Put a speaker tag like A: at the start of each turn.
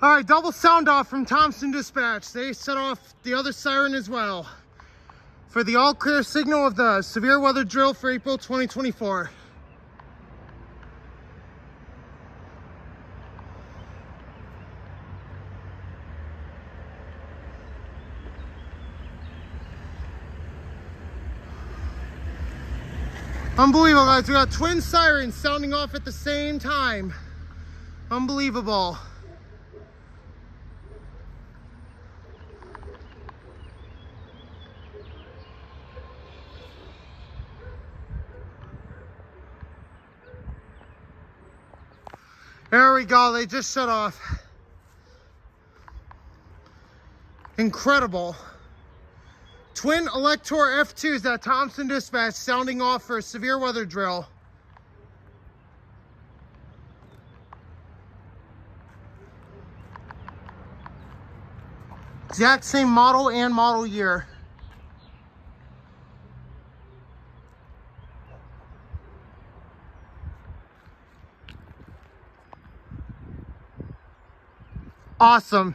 A: All right, double sound off from Thompson Dispatch. They set off the other siren as well for the all clear signal of the severe weather drill for April 2024. Unbelievable, guys. We got twin sirens sounding off at the same time. Unbelievable. There we go. They just shut off. Incredible. Twin Elector F2s at Thompson Dispatch sounding off for a severe weather drill. Exact same model and model year. Awesome.